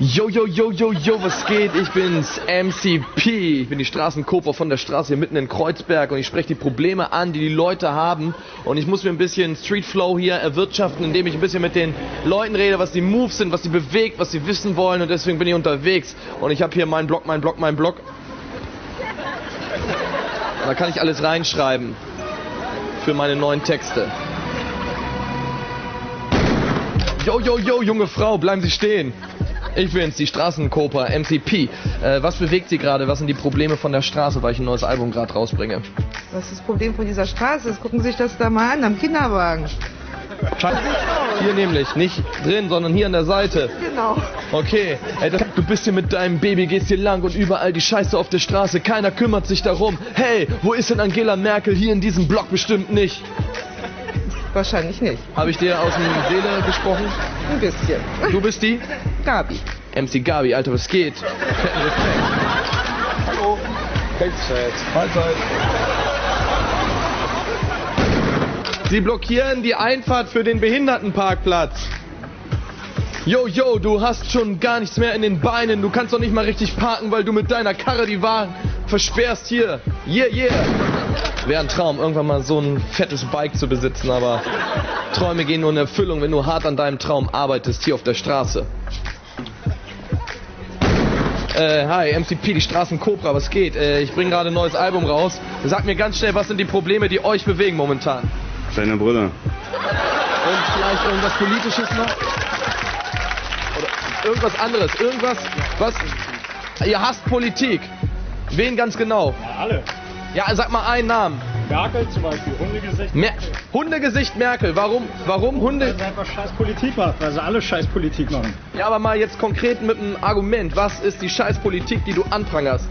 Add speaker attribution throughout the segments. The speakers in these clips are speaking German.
Speaker 1: Yo, yo, yo, yo, yo, was geht? Ich bin's, MCP. Ich bin die Straßenkoper von der Straße hier mitten in Kreuzberg und ich spreche die Probleme an, die die Leute haben. Und ich muss mir ein bisschen Streetflow hier erwirtschaften, indem ich ein bisschen mit den Leuten rede, was die Moves sind, was sie bewegt, was sie wissen wollen. Und deswegen bin ich unterwegs. Und ich habe hier meinen Blog, meinen Blog, meinen Blog. Da kann ich alles reinschreiben für meine neuen Texte. Yo, yo, yo, junge Frau, bleiben Sie stehen. Ich bin's, die Straßenkoper, MCP. Äh, was bewegt Sie gerade? Was sind die Probleme von der Straße, weil ich ein neues Album gerade rausbringe?
Speaker 2: Was ist das Problem von dieser Straße? Gucken Sie sich das da mal an, am Kinderwagen.
Speaker 1: Hier nämlich, nicht drin, sondern hier an der Seite.
Speaker 2: Genau.
Speaker 1: Okay, ey, das, du bist hier mit deinem Baby, gehst hier lang und überall die Scheiße auf der Straße. Keiner kümmert sich darum. Hey, wo ist denn Angela Merkel? Hier in diesem Block bestimmt nicht.
Speaker 2: Wahrscheinlich nicht.
Speaker 1: Habe ich dir aus dem Seele gesprochen?
Speaker 2: Ein bisschen.
Speaker 1: Du bist die?
Speaker 2: Gabi.
Speaker 1: MC Gabi, Alter, was geht? Fetten Respekt. Hallo. Mahlzeit. Mahlzeit. Sie blockieren die Einfahrt für den Behindertenparkplatz. Yo, yo, du hast schon gar nichts mehr in den Beinen. Du kannst doch nicht mal richtig parken, weil du mit deiner Karre die Wagen versperrst hier. Yeah, yeah. Wäre ein Traum, irgendwann mal so ein fettes Bike zu besitzen, aber Träume gehen nur in Erfüllung, wenn du hart an deinem Traum arbeitest, hier auf der Straße. Äh, hi, MCP, die Straßenkobra, was geht? Äh, ich bringe gerade ein neues Album raus. Sag mir ganz schnell, was sind die Probleme, die euch bewegen momentan?
Speaker 3: Deine Brille.
Speaker 1: Und vielleicht irgendwas Politisches noch? Oder irgendwas anderes? Irgendwas, was... Ihr hasst Politik. Wen ganz genau?
Speaker 4: Alle.
Speaker 1: Ja, sag mal einen Namen.
Speaker 4: Merkel zum Beispiel, Hundegesicht.
Speaker 1: Mer Hundegesicht Merkel. Warum? Warum Hunde?
Speaker 4: Weil sie einfach scheiß Politik macht, weil sie alle scheiß Politik machen.
Speaker 1: Ja, aber mal jetzt konkret mit einem Argument. Was ist die Scheißpolitik, die du anprangerst?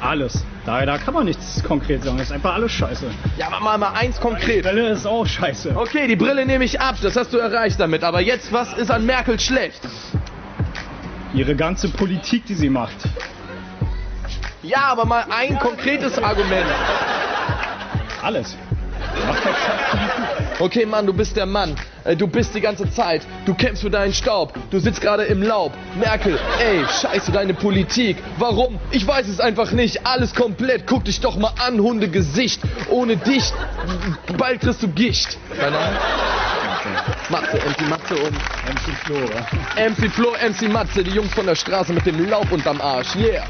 Speaker 4: Alles. Da, da kann man nichts konkret sagen. Das ist einfach alles scheiße.
Speaker 1: Ja, aber mal, mal eins
Speaker 4: Die
Speaker 1: konkret.
Speaker 4: Welle ist auch scheiße.
Speaker 1: Okay, die Brille nehme ich ab. Das hast du erreicht damit. Aber jetzt, was ist an Merkel schlecht?
Speaker 4: Ihre ganze Politik, die sie macht.
Speaker 1: Ja, aber mal ein konkretes Argument.
Speaker 4: Alles.
Speaker 1: Okay, Mann, du bist der Mann. Äh, Du bist die ganze Zeit. Du kämpfst für deinen Staub. Du sitzt gerade im Laub. Merkel, ey, scheiße deine Politik. Warum? Ich weiß es einfach nicht. Alles komplett. Guck dich doch mal an, Hundegesicht. Ohne dich, bald kriegst du Gicht. Mein Name? Matze, MC Matze und
Speaker 4: MC Flo, oder?
Speaker 1: MC Flo, MC Matze, die Jungs von der Straße mit dem Laub unterm Arsch. Yeah.